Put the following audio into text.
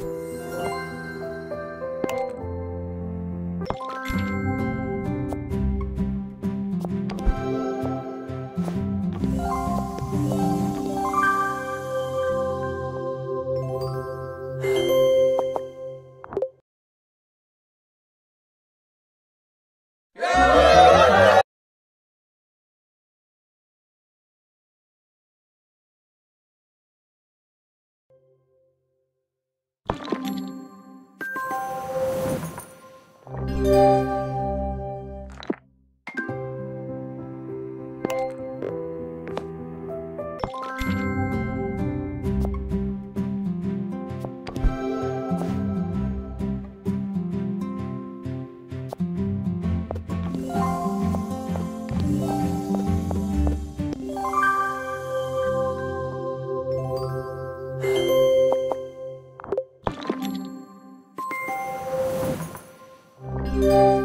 Música 嗯